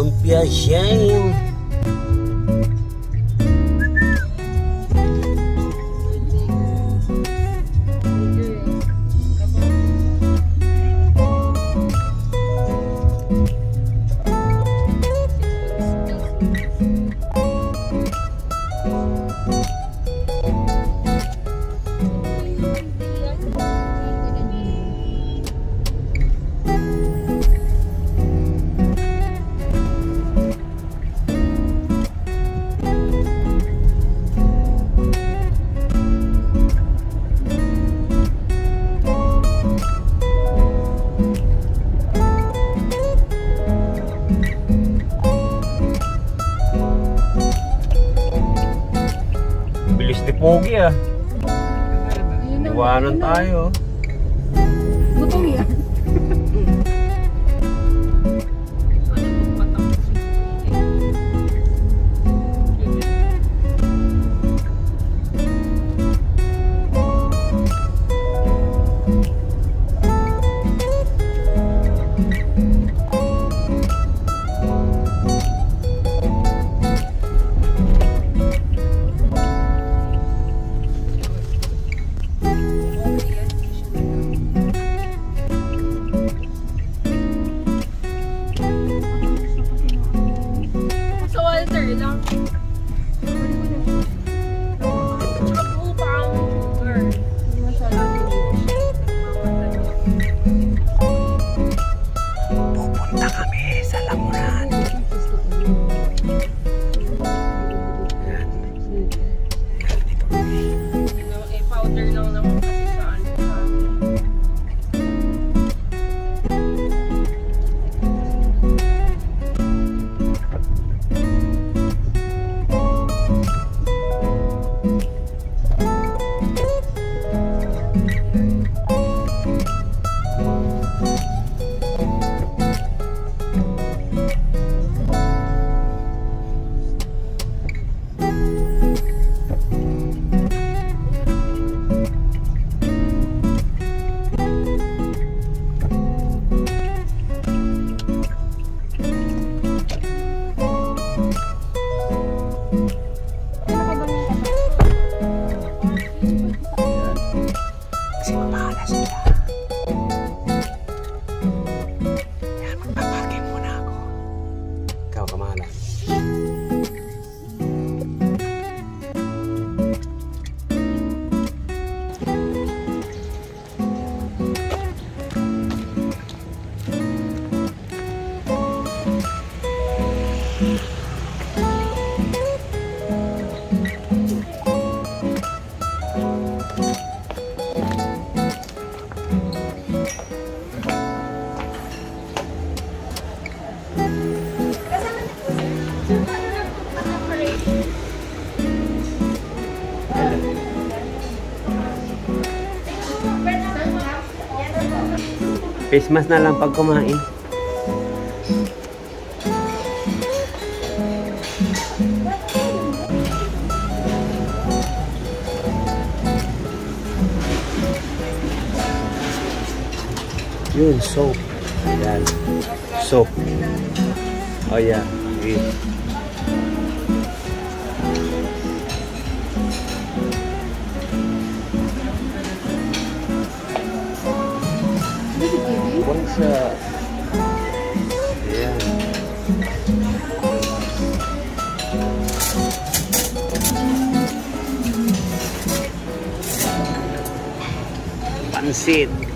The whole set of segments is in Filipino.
Om gente. tayo. Christmas na lang pag kumain. Yun, soap. Ayan. Soap. Oh yeah. Okay. pansit.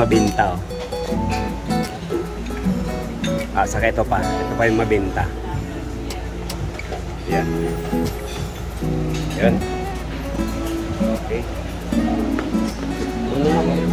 mabenta. Oh. Ah, saka ito pa. Ito pa yung mabenta. Yan. Yan. Okay. Ano naman?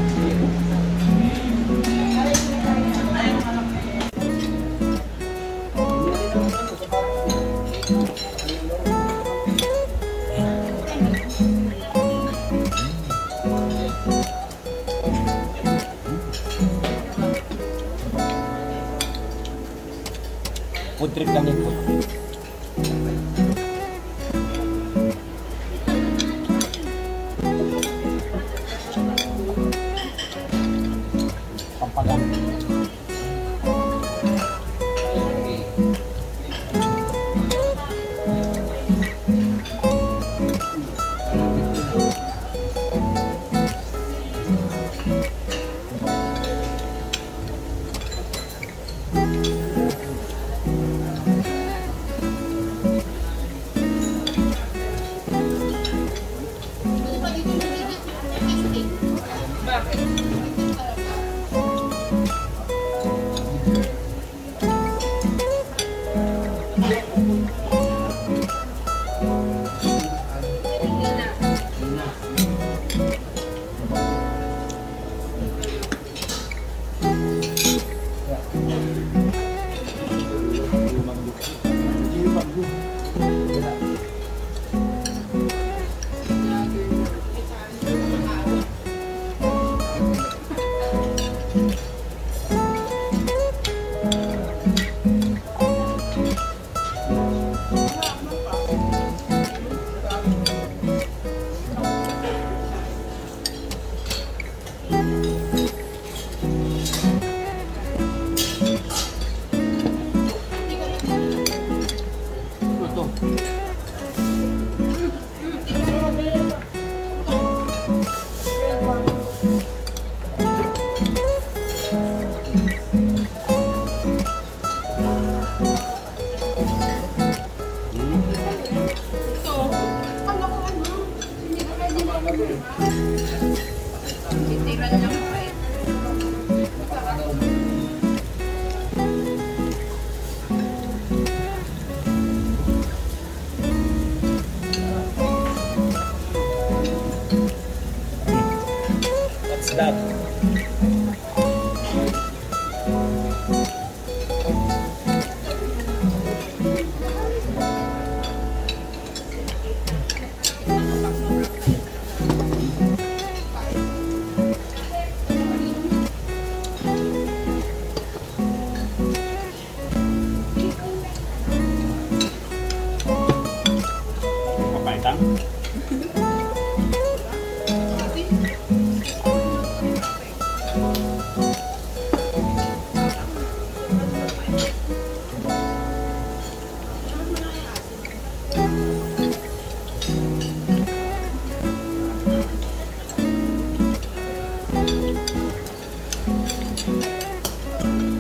food trip kami verdad. Bye.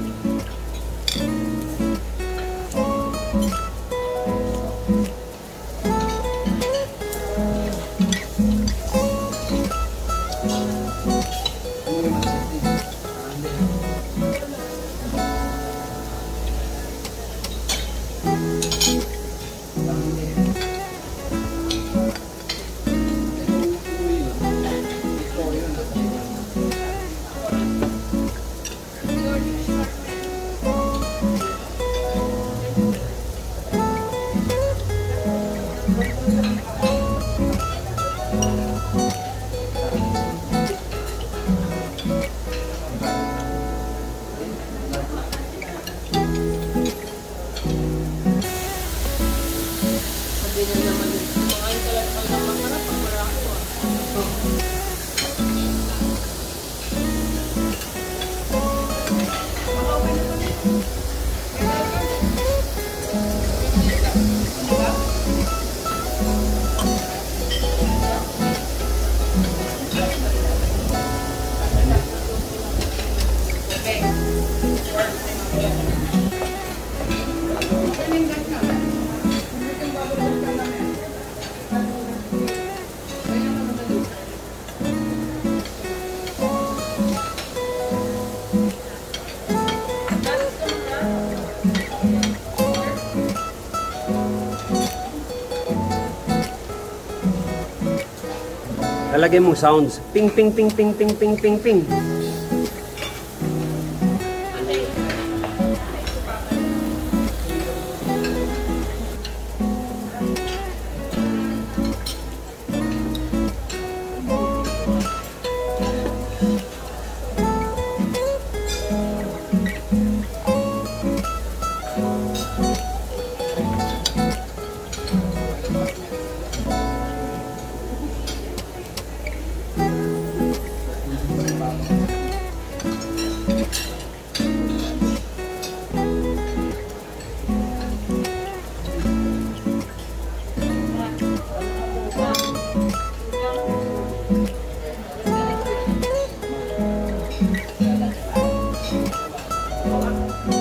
Lalagay mong sounds. Ping, ping, ping, ping, ping, ping, ping, ping. Olá.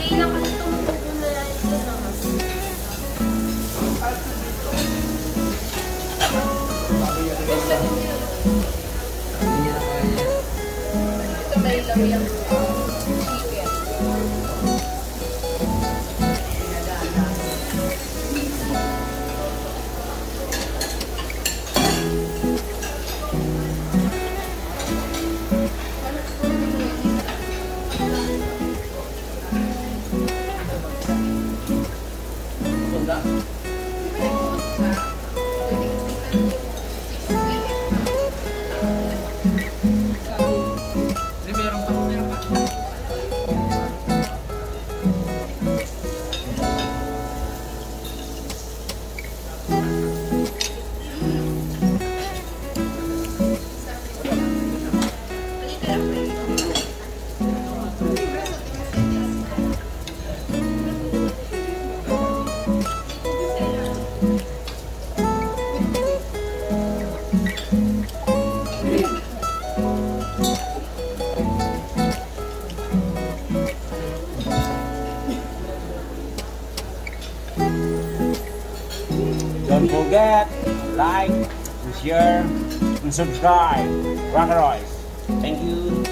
Day lang kasi tumutubo na lang ito na. Ito may lamyang 的。And subscribe. Rock Royce. Thank you.